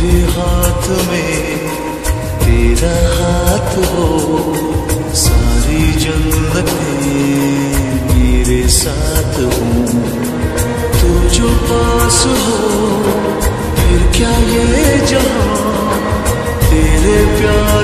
मेरे हाथ में तेरा हाथ हो। सारी जन्नतें मेरे साथ हो। तू जो पास हो, फिर क्या ये जहाँ? तेरे प्यार